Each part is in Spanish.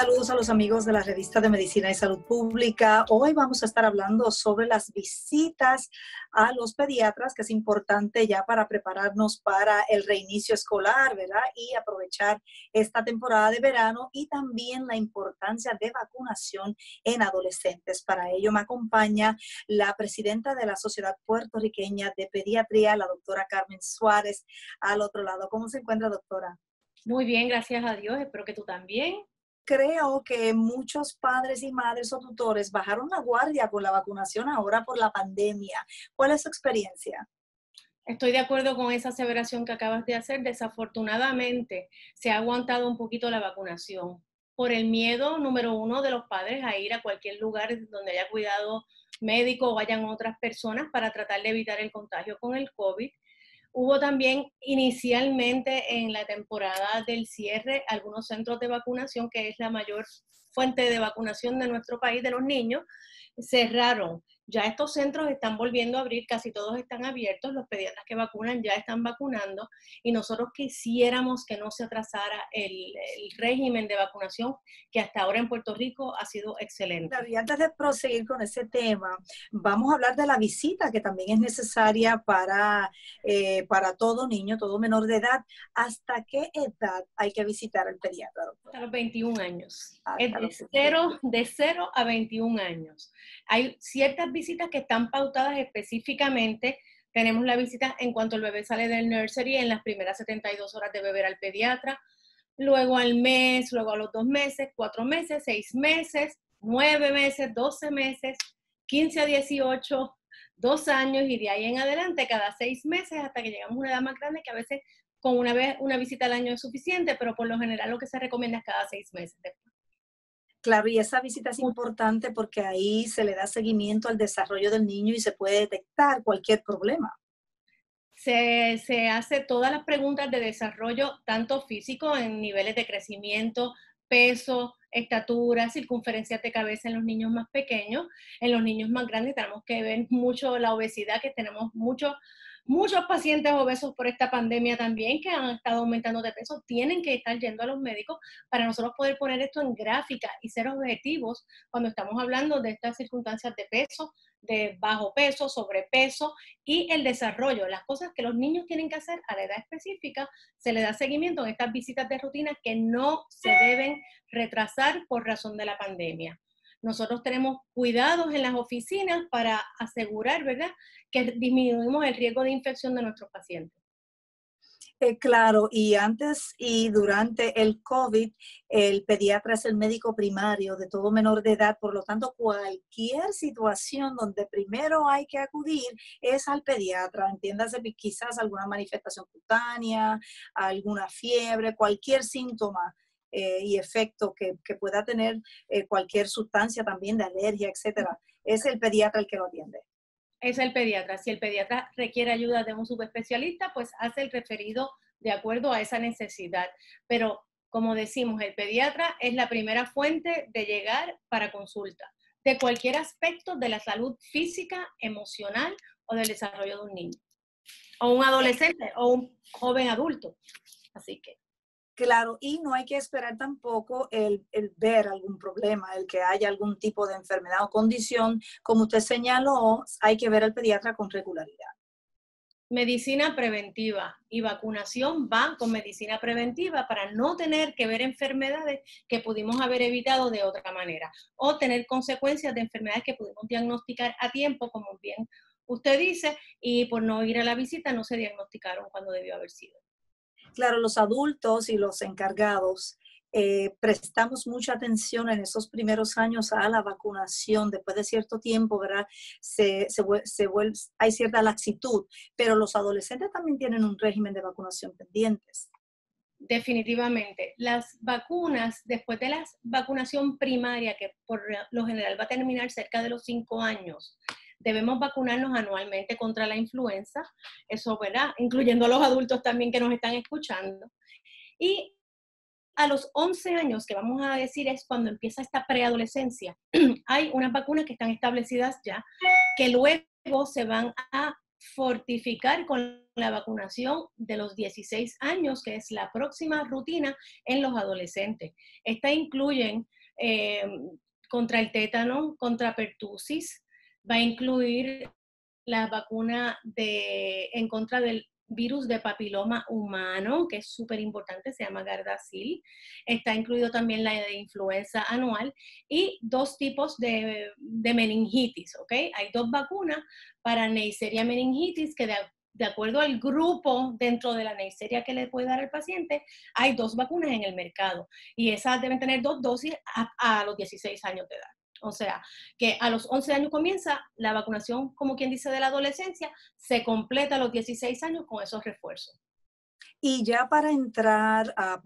Saludos a los amigos de la revista de Medicina y Salud Pública. Hoy vamos a estar hablando sobre las visitas a los pediatras, que es importante ya para prepararnos para el reinicio escolar, ¿verdad? Y aprovechar esta temporada de verano y también la importancia de vacunación en adolescentes. Para ello me acompaña la presidenta de la Sociedad Puertorriqueña de Pediatría, la doctora Carmen Suárez, al otro lado. ¿Cómo se encuentra, doctora? Muy bien, gracias a Dios. Espero que tú también creo que muchos padres y madres o tutores bajaron la guardia con la vacunación ahora por la pandemia. ¿Cuál es su experiencia? Estoy de acuerdo con esa aseveración que acabas de hacer. Desafortunadamente, se ha aguantado un poquito la vacunación por el miedo número uno de los padres a ir a cualquier lugar donde haya cuidado médico o vayan otras personas para tratar de evitar el contagio con el COVID. Hubo también inicialmente en la temporada del cierre algunos centros de vacunación, que es la mayor fuente de vacunación de nuestro país, de los niños, cerraron. Ya estos centros están volviendo a abrir, casi todos están abiertos, los pediatras que vacunan ya están vacunando y nosotros quisiéramos que no se atrasara el, régimen de vacunación que hasta ahora en Puerto Rico ha sido excelente. y antes de proseguir con ese tema, vamos a hablar de la visita que también es necesaria para, eh, para todo niño, todo menor de edad. ¿Hasta qué edad hay que visitar al pediatra, doctor? Hasta los 21 años. es de 0, de 0 a 21 años. Hay ciertas visitas que están pautadas específicamente. Tenemos la visita en cuanto el bebé sale del nursery en las primeras 72 horas de beber al pediatra, luego al mes, luego a los dos meses, cuatro meses, seis meses, nueve meses, doce meses, 15 a 18, dos años y de ahí en adelante cada seis meses hasta que llegamos a una edad más grande que a veces con una vez una visita al año es suficiente, pero por lo general lo que se recomienda es cada seis meses después. Claro, y esa visita es importante porque ahí se le da seguimiento al desarrollo del niño y se puede detectar cualquier problema. Se, se hace todas las preguntas de desarrollo, tanto físico en niveles de crecimiento, peso, estatura, circunferencias de cabeza en los niños más pequeños. En los niños más grandes tenemos que ver mucho la obesidad, que tenemos mucho Muchos pacientes obesos por esta pandemia también que han estado aumentando de peso tienen que estar yendo a los médicos para nosotros poder poner esto en gráfica y ser objetivos cuando estamos hablando de estas circunstancias de peso, de bajo peso, sobrepeso y el desarrollo, las cosas que los niños tienen que hacer a la edad específica, se le da seguimiento en estas visitas de rutina que no se deben retrasar por razón de la pandemia. Nosotros tenemos cuidados en las oficinas para asegurar, ¿verdad?, que disminuimos el riesgo de infección de nuestros pacientes. Eh, claro, y antes y durante el COVID, el pediatra es el médico primario de todo menor de edad, por lo tanto, cualquier situación donde primero hay que acudir es al pediatra, entiéndase quizás alguna manifestación cutánea, alguna fiebre, cualquier síntoma eh, y efecto que, pueda tener eh, cualquier sustancia también de alergia, etcétera, es el pediatra el que lo atiende. Es el pediatra. Si el pediatra requiere ayuda de un subespecialista, pues hace el referido de acuerdo a esa necesidad. Pero como decimos, el pediatra es la primera fuente de llegar para consulta de cualquier aspecto de la salud física, emocional o del desarrollo de un niño, o un adolescente o un joven adulto. Así que Claro, y no hay que esperar tampoco el, ver algún problema, el que haya algún tipo de enfermedad o condición. Como usted señaló, hay que ver al pediatra con regularidad. Medicina preventiva y vacunación van con medicina preventiva para no tener que ver enfermedades que pudimos haber evitado de otra manera o tener consecuencias de enfermedades que pudimos diagnosticar a tiempo, como bien usted dice, y por no ir a la visita no se diagnosticaron cuando debió haber sido. Claro, los adultos y los encargados eh, prestamos mucha atención en esos primeros años a la vacunación. Después de cierto tiempo, ¿verdad? Se, se, vuelve, hay cierta laxitud, pero los adolescentes también tienen un régimen de vacunación pendientes. Definitivamente. Las vacunas, después de la vacunación primaria, que por lo general va a terminar cerca de los cinco años, debemos vacunarnos anualmente contra la influenza, eso, ¿verdad? Incluyendo a los adultos también que nos están escuchando. Y a los 11 años, que vamos a decir es cuando empieza esta preadolescencia, hay unas vacunas que están establecidas ya, que luego se van a fortificar con la vacunación de los 16 años, que es la próxima rutina en los adolescentes. Esta incluyen eh, contra el tétano, contra pertusis, va a incluir la vacuna de, en contra del virus de papiloma humano, que es súper importante, se llama Gardasil. Está incluido también la de influenza anual y dos tipos de, meningitis, ¿ok? Hay dos vacunas para Neisseria meningitis que de, acuerdo al grupo dentro de la Neisseria que le puede dar al paciente, hay dos vacunas en el mercado y esas deben tener dos dosis a los 16 años de edad. O sea, que a los 11 años comienza la vacunación, como quien dice, de la adolescencia, se completa a los 16 años con esos refuerzos. Y ya para entrar a,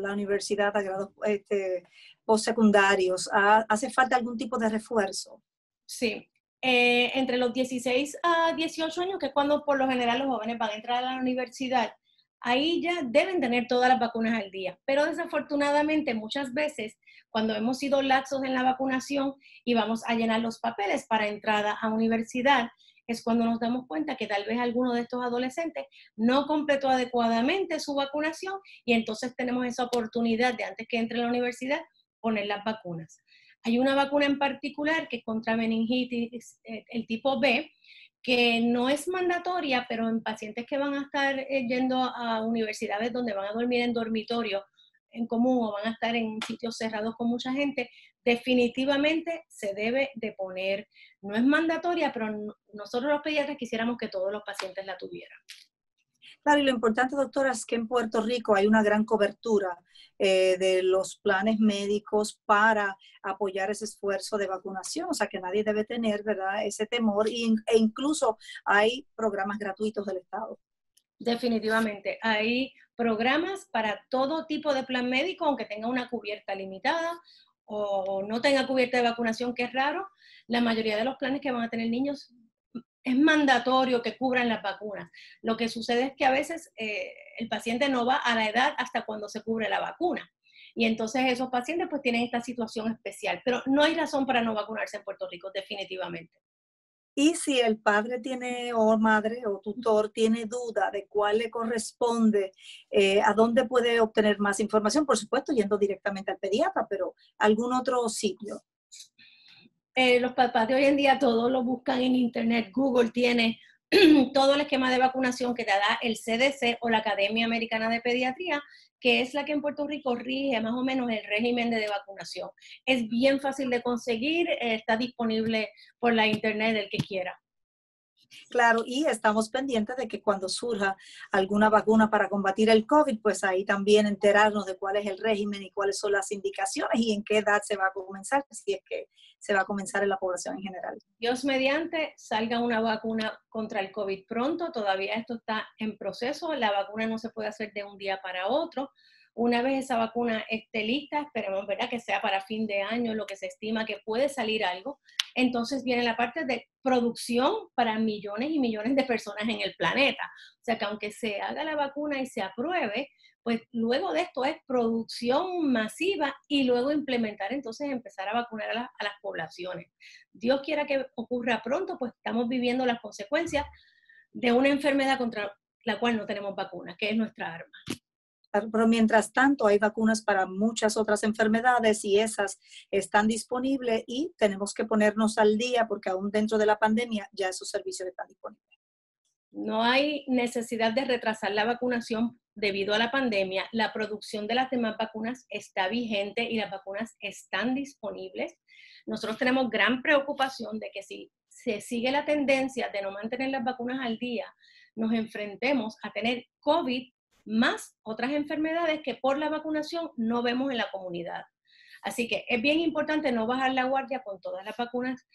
la universidad a grados este, postsecundarios, ¿hace falta algún tipo de refuerzo? Sí, eh, entre los 16 a 18 años, que es cuando por lo general los jóvenes van a entrar a la universidad, ahí ya deben tener todas las vacunas al día. Pero desafortunadamente muchas veces cuando hemos sido laxos en la vacunación y vamos a llenar los papeles para entrada a universidad, es cuando nos damos cuenta que tal vez alguno de estos adolescentes no completó adecuadamente su vacunación y entonces tenemos esa oportunidad de antes que entre a la universidad poner las vacunas. Hay una vacuna en particular que es contra meningitis, eh, el tipo B, que no es mandatoria, pero en pacientes que van a estar eh, yendo a universidades donde van a dormir en dormitorio en común o van a estar en sitios cerrados con mucha gente, definitivamente se debe de poner. No es mandatoria, pero nosotros los pediatras quisiéramos que todos los pacientes la tuvieran. Claro, y lo importante, doctora, es que en Puerto Rico hay una gran cobertura eh, de los planes médicos para apoyar ese esfuerzo de vacunación, o sea que nadie debe tener, ¿verdad?, ese temor e incluso hay programas gratuitos del Estado. Definitivamente, hay programas para todo tipo de plan médico, aunque tenga una cubierta limitada o no tenga cubierta de vacunación, que es raro. La mayoría de los planes que van a tener niños es mandatorio que cubran las vacunas. Lo que sucede es que a veces eh, el paciente no va a la edad hasta cuando se cubre la vacuna. Y entonces esos pacientes pues tienen esta situación especial. Pero no hay razón para no vacunarse en Puerto Rico, definitivamente. Y si el padre tiene o madre o tutor tiene duda de cuál le corresponde, eh, a dónde puede obtener más información, por supuesto yendo directamente al pediatra, pero algún otro sitio. Eh, los papás de hoy en día todos lo buscan en internet. Google tiene todo el esquema de vacunación que te da el CDC o la Academia Americana de Pediatría que es la que en Puerto Rico rige más o menos el régimen de vacunación. Es bien fácil de conseguir, eh, está disponible por la internet del que quiera. Claro, y estamos pendientes de que cuando surja alguna vacuna para combatir el COVID, pues ahí también enterarnos de cuál es el régimen y cuáles son las indicaciones y en qué edad se va a comenzar, si es que se va a comenzar en la población en general. Dios mediante, salga una vacuna contra el COVID pronto, todavía esto está en proceso, la vacuna no se puede hacer de un día para otro. Una vez esa vacuna esté lista, esperemos ¿verdad? que sea para fin de año, lo que se estima que puede salir algo. Entonces viene la parte de producción para millones y millones de personas en el planeta. O sea que aunque se haga la vacuna y se apruebe, pues luego de esto es producción masiva y luego implementar, entonces empezar a vacunar a, a las poblaciones. Dios quiera que ocurra pronto, pues estamos viviendo las consecuencias de una enfermedad contra la cual no tenemos vacuna, que es nuestra arma. Pero mientras tanto hay vacunas para muchas otras enfermedades y esas están disponibles y tenemos que ponernos al día porque aún dentro de la pandemia ya esos servicios están disponibles. No hay necesidad de retrasar la vacunación debido a la pandemia. La producción de las demás vacunas está vigente y las vacunas están disponibles. Nosotros tenemos gran preocupación de que si se sigue la tendencia de no mantener las vacunas al día, nos enfrentemos a tener COVID más otras enfermedades que por la vacunación no vemos en la comunidad. Así que es bien importante no bajar la guardia con todas las vacunas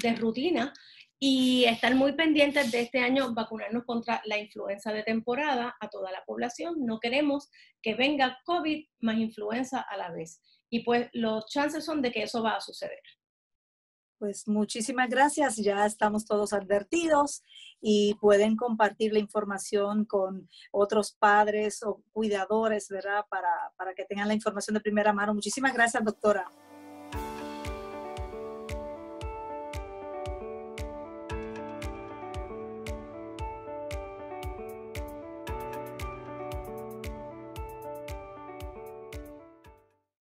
de rutina y estar muy pendientes de este año vacunarnos contra la influenza de temporada a toda la población. No queremos que venga COVID más influenza a la vez. Y pues los chances son de que eso va a suceder. Pues muchísimas gracias, ya estamos todos advertidos y pueden compartir la información con otros padres o cuidadores, ¿verdad? Para, para que tengan la información de primera mano. Muchísimas gracias, doctora.